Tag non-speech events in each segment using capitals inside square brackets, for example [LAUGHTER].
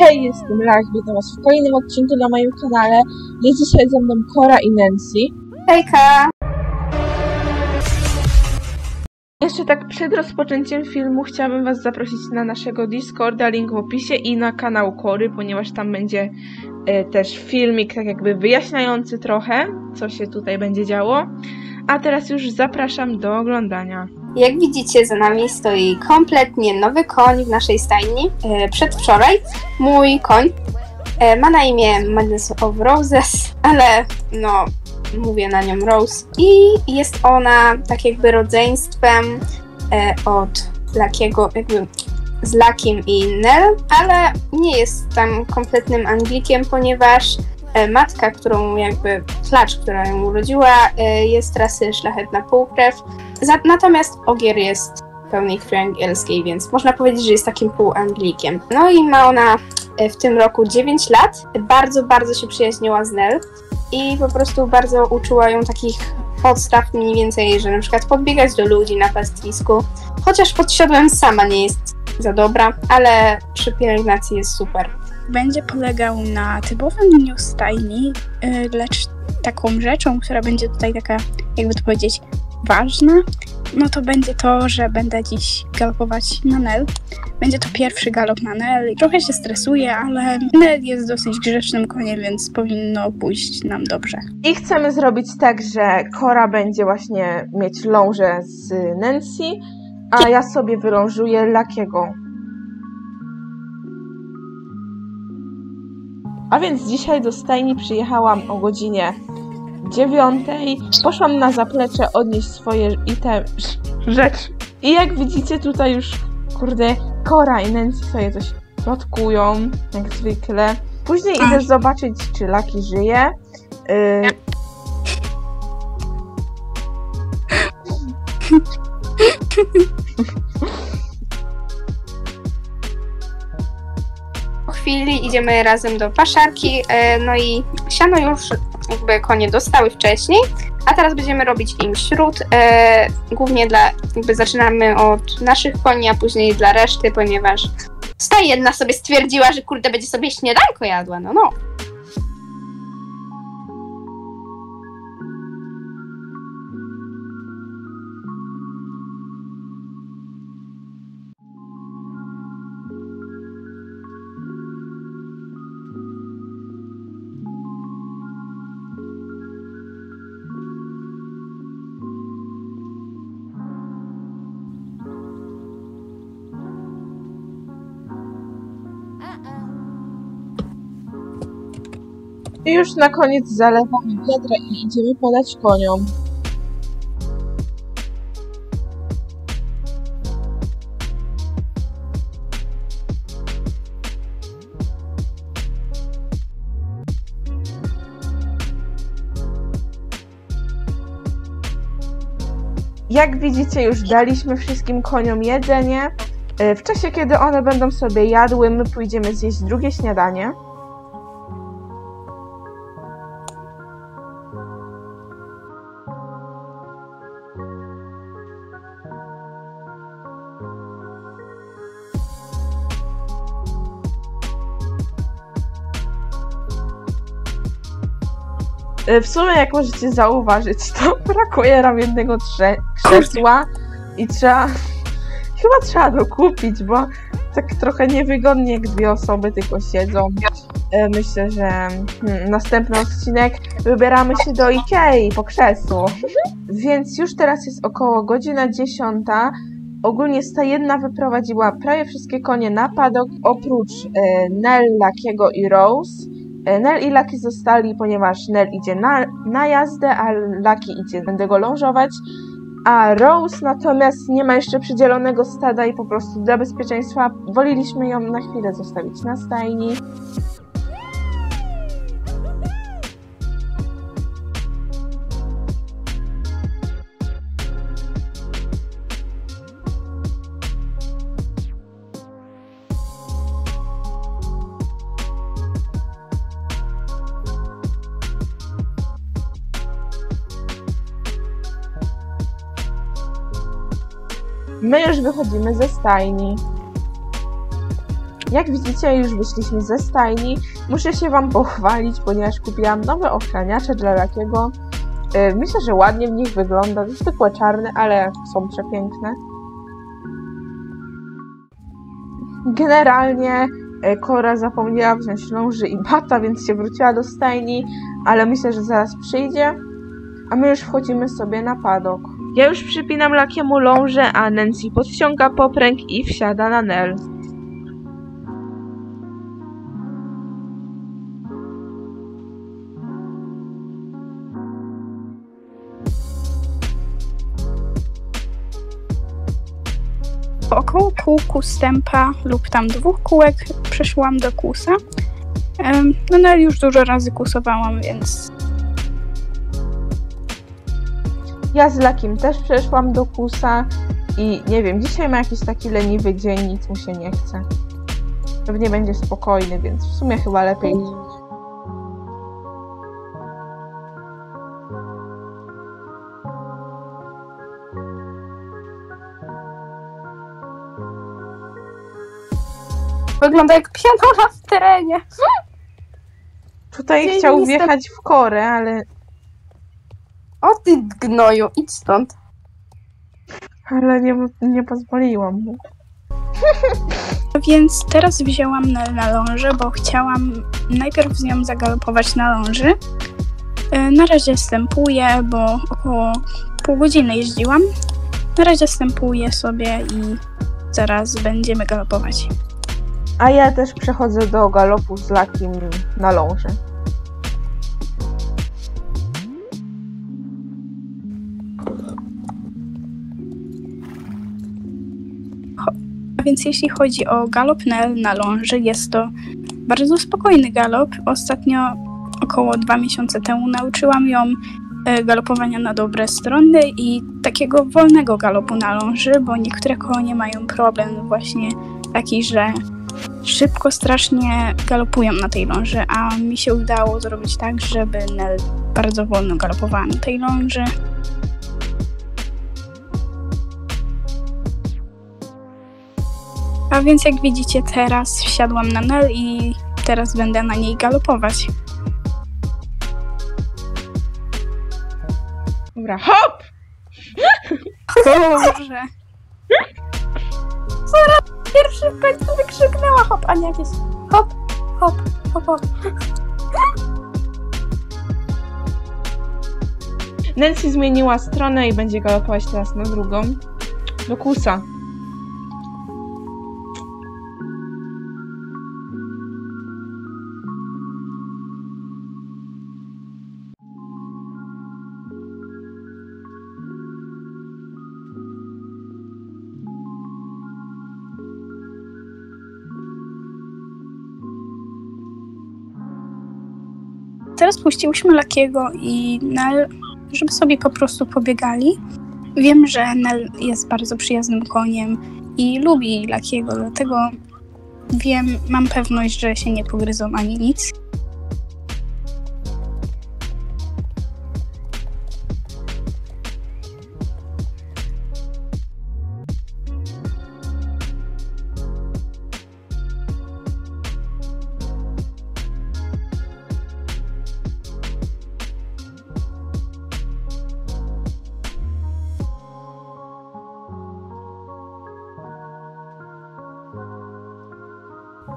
Hej, jestem Lach, witam was w kolejnym odcinku na moim kanale. Jest dzisiaj ze mną Cora i Nancy. Hejka! Jeszcze tak przed rozpoczęciem filmu chciałabym was zaprosić na naszego Discorda, link w opisie i na kanał Kory, ponieważ tam będzie e, też filmik tak jakby wyjaśniający trochę, co się tutaj będzie działo. A teraz już zapraszam do oglądania. Jak widzicie, za nami stoi kompletnie nowy koń w naszej stajni. E, Przedwczoraj mój koń e, ma na imię Madness of Roses, ale no, mówię na nią Rose. I jest ona tak jakby rodzeństwem e, od Lakiego, jakby z Lakim i Nell, ale nie jest tam kompletnym Anglikiem, ponieważ matka, którą jakby, klacz, która ją urodziła, e, jest rasy szlachetna półkrew, natomiast Ogier jest pełnej krwi angielskiej, więc można powiedzieć, że jest takim półanglikiem. No i ma ona e, w tym roku 9 lat. Bardzo, bardzo się przyjaźniła z Nell i po prostu bardzo uczyła ją takich podstaw mniej więcej, że na przykład podbiegać do ludzi na pastwisku. Chociaż pod siodłem sama nie jest za dobra, ale przy pielęgnacji jest super. Będzie polegał na typowym dniu stajni, y, lecz taką rzeczą, która będzie tutaj taka, jakby to powiedzieć, ważna, no to będzie to, że będę dziś galopować na Nel. Będzie to pierwszy galop na Nel. Trochę się stresuję, ale Nel jest dosyć grzecznym koniem, więc powinno pójść nam dobrze. I chcemy zrobić tak, że Cora będzie właśnie mieć lążę z Nancy, a ja sobie wylążuję Lakiego. A więc dzisiaj do stajni przyjechałam o godzinie dziewiątej. Poszłam na zaplecze odnieść swoje item, rzeczy. I jak widzicie tutaj już, kurde, Cora i Nancy sobie coś plotkują, jak zwykle. Później idę zobaczyć, czy Laki żyje. Y, idziemy razem do paszarki, e, no i siano już jakby konie dostały wcześniej, a teraz będziemy robić im śród, e, głównie dla, jakby zaczynamy od naszych koni, a później dla reszty, ponieważ ta jedna sobie stwierdziła, że kurde będzie sobie śniadanko jadła, no no. I już na koniec zalewamy wiadra i idziemy podać koniom. Jak widzicie, już daliśmy wszystkim koniom jedzenie. E, W czasie, kiedy one będą sobie jadły, my pójdziemy zjeść drugie śniadanie. W sumie, jak możecie zauważyć, to [LAUGHS] brakuje nam jednego krzesła i trzeba. [LAUGHS] Chyba trzeba dokupić, bo tak trochę niewygodnie, jak dwie osoby tylko siedzą. E, Myślę, że hmm, następny odcinek wybieramy się do Ikei po krzesło. [LAUGHS] Więc już teraz jest około godzina 10. Ogólnie jedna wyprowadziła prawie wszystkie konie na padok, oprócz e, Nell, Lakiego i Rose. E, Nell i Lucky zostali, ponieważ Nell idzie na, na jazdę, a Lucky idzie, będę go lążować. A Rose natomiast nie ma jeszcze przydzielonego stada i po prostu dla bezpieczeństwa woleliśmy ją na chwilę zostawić na stajni. My już wychodzimy ze stajni. Jak widzicie, już wyszliśmy ze stajni. Muszę się wam pochwalić, ponieważ kupiłam nowe ochraniacze dla Lakiego. Yy, Myślę, że ładnie w nich wygląda. Zwykłe czarne, ale są przepiękne. Generalnie e, Kora zapomniała wziąć ląży i bata, więc się wróciła do stajni, ale myślę, że zaraz przyjdzie. A my już wchodzimy sobie na padok. Ja już przypinam Lakiemu lążę, a Nancy podciąga popręg i wsiada na Nel. Około kółku stępa lub tam dwóch kółek przeszłam do kusa. No, no już dużo razy kusowałam, więc Ja z Lakim też przeszłam do kusa i nie wiem, dzisiaj ma jakiś taki leniwy dzień, nic mu się nie chce. Pewnie będzie spokojny, więc w sumie chyba lepiej. Wygląda jak pianola w terenie. Tutaj Dzień chciał wjechać w korę, ale, O ty gnoju, idź stąd. ale nie, nie pozwoliłam mu. [LAUGHS] Więc teraz wzięłam Nel na lążę, bo chciałam najpierw z nią zagalopować na ląży. E, Na razie stępuję, bo około pół godziny jeździłam. Na razie stępuję sobie i zaraz będziemy galopować. A ja też przechodzę do galopu z Lakim na ląży. A więc jeśli chodzi o galop Nel na ląży, jest to bardzo spokojny galop. Ostatnio, około dwa miesiące temu, nauczyłam ją e, galopowania na dobre strony i takiego wolnego galopu na ląży, bo niektóre konie mają problem właśnie taki, że szybko strasznie galopują na tej ląży, a mi się udało zrobić tak, żeby Nel bardzo wolno galopowała na tej ląży. A więc jak widzicie teraz wsiadłam na Nel i teraz będę na niej galopować. Dobra, hop! [LAUGHS] Boże. Pierwszy w końcu wykrzyknęła hop, a nie jakieś hop, hop, hop, hop. Nancy zmieniła stronę i będzie galopować teraz na drugą. Do kusa. Teraz puściłyśmy Lakiego i Nel, żeby sobie po prostu pobiegali. Wiem, że Nel jest bardzo przyjaznym koniem i lubi Lakiego, dlatego wiem, mam pewność, że się nie pogryzą ani nic.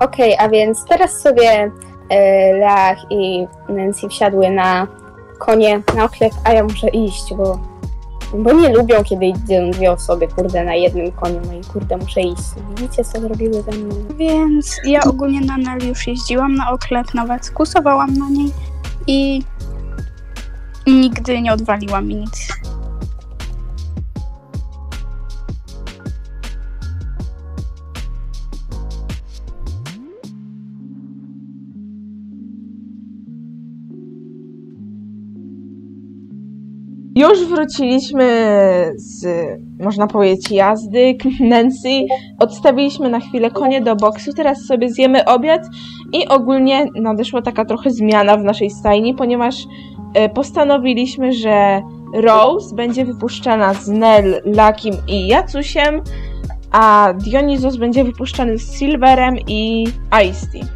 Okej, a więc teraz sobie e, Leach i Nancy wsiadły na konie na oklep, a ja muszę iść, bo, bo nie lubią, kiedy idą dwie osoby, kurde, na jednym koniu, no i kurde, muszę iść. Widzicie, co zrobiły ze mną? Więc ja ogólnie na Nel już jeździłam na oklep, nawet kusowałam na niej i nigdy nie odwaliła mi nic. Już wróciliśmy z, można powiedzieć, jazdy [LAUGHS] Nancy. Odstawiliśmy na chwilę konie do boksu. Teraz sobie zjemy obiad i ogólnie nadeszła taka trochę zmiana w naszej stajni, ponieważ e, postanowiliśmy, że Rose będzie wypuszczana z Nel, Lakim i Jacusiem, a Dionysos będzie wypuszczany z Silverem i Ice-T.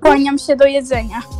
Kłaniam się do jedzenia.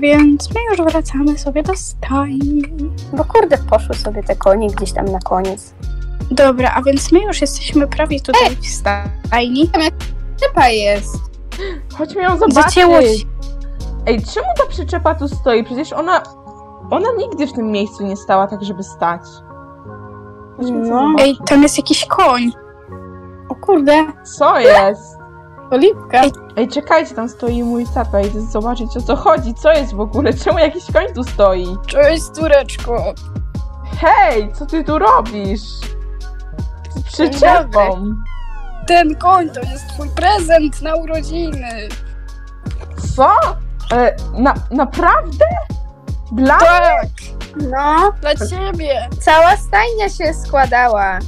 więc my już wracamy sobie do stajni. Bo kurde, poszły sobie te konie gdzieś tam na koniec. Dobra, a więc my już jesteśmy prawie tutaj w stajni. Przyczepa jest. Chodźmy ją zobaczyć. Zacięło się. Ej, czemu ta przyczepa tu stoi? Przecież ona... Ona nigdy w tym miejscu nie stała tak, żeby stać. Chodźmy No. no. Ej, tam jest jakiś koń. O kurde, Co jest? Oliwka. Ej, czekajcie, tam stoi mój tata. Idę zobaczyć o co chodzi. Co jest w ogóle? Czemu jakiś koń tu stoi? Cześć, córeczko. Hej, co ty tu robisz? Z przyczepą. Ten koń to jest twój prezent na urodziny. Co? E, na, naprawdę? Dla Tak, No, dla ciebie. cała stajnia się składała.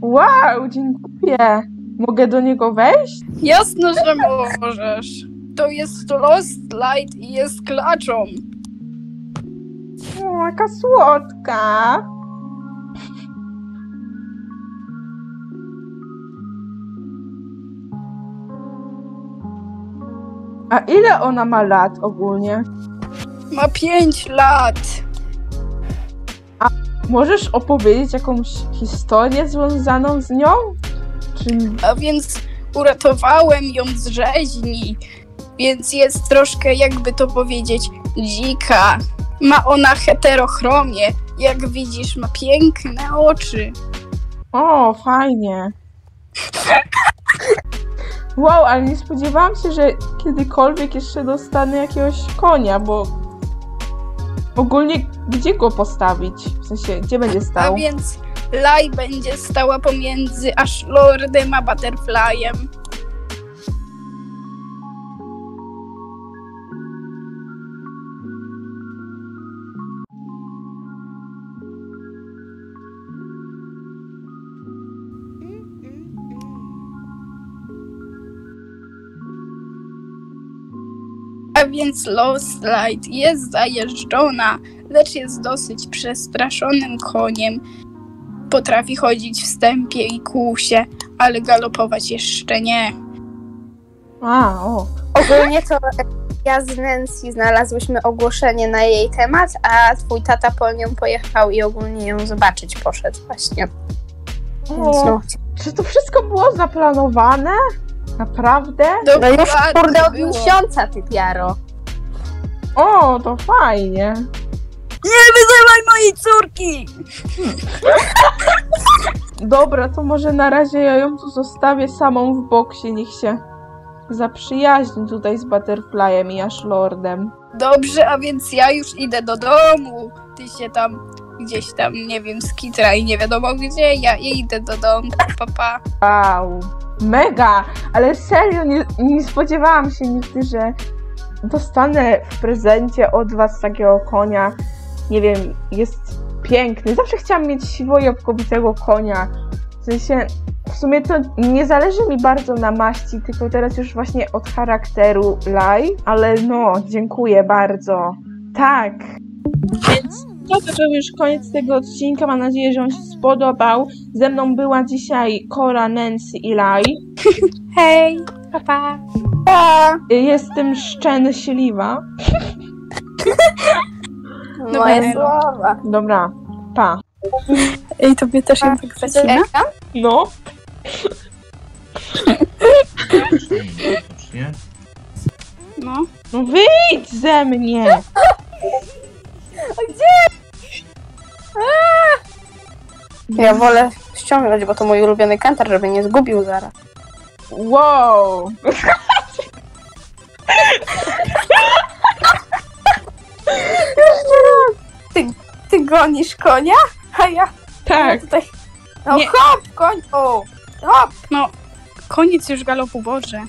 Wow, dziękuję. Mogę do niego wejść? Jasno, że możesz. To jest Lost Light i jest klaczą. O, jaka słodka. A ile ona ma lat ogólnie? Ma pięć lat. Możesz opowiedzieć jakąś historię związaną z nią? A więc uratowałem ją z rzeźni. Więc jest troszkę, jakby to powiedzieć, dzika. Ma ona heterochromię. Jak widzisz, ma piękne oczy. O, fajnie. Wow, ale nie spodziewałam się, że kiedykolwiek jeszcze dostanę jakiegoś konia, bo ogólnie gdzie go postawić? W sensie, gdzie będzie A stał? więc Laj będzie stała pomiędzy aż Lordem a Butterflyem. A więc Lost Light jest zajeżdżona, lecz jest dosyć przestraszonym koniem. Potrafi chodzić w stępie i kłusie, ale galopować jeszcze nie. A, o. Ogólnie to ja z Nancy znalazłyśmy ogłoszenie na jej temat, a twój tata po nią pojechał i ogólnie ją zobaczyć poszedł właśnie. O. no, Czy to wszystko było zaplanowane? Naprawdę? no już Dokładnie kurde od było. miesiąca, ty piaro. O, to fajnie. Nie wyzywaj mojej córki! Dobra, to może na razie ja ją tu zostawię samą w boksie, niech się zaprzyjaźni tutaj z Butterflyem i aż Lordem. Dobrze, a więc ja już idę do domu. Ty się tam gdzieś tam, nie wiem, skitra i nie wiadomo gdzie. Ja idę do domu, papa. Wow, mega! Ale serio, nie, nie spodziewałam się nigdy, że dostanę w prezencie od was takiego konia. Nie wiem, jest piękny. Zawsze chciałam mieć siwojobkowitego konia. W sensie, w sumie to nie zależy mi bardzo na maści, tylko teraz już właśnie od charakteru Laj, ale no, dziękuję bardzo. Tak. Więc to, to był już koniec tego odcinka. Mam nadzieję, że on się spodobał. Ze mną była dzisiaj Cora, Nancy i Laj. [LAUGHS] Hej, papa. A, Jestem szczęśliwa. [LAUGHS] moje Elo. słowa. Dobra, pa. [LAUGHS] Ej, tobie też ją tak zacina? Ekran? No. Nie? [LAUGHS] No. No wyjdź ze mnie! Ja wolę ściągnąć, bo to mój ulubiony kantar, żeby nie zgubił zaraz. Wow! [LAUGHS] Ty gonisz konia? A ja Tak. tutaj... No Nie. hop, koń! O! Hop! Koniec już galopu, Boże.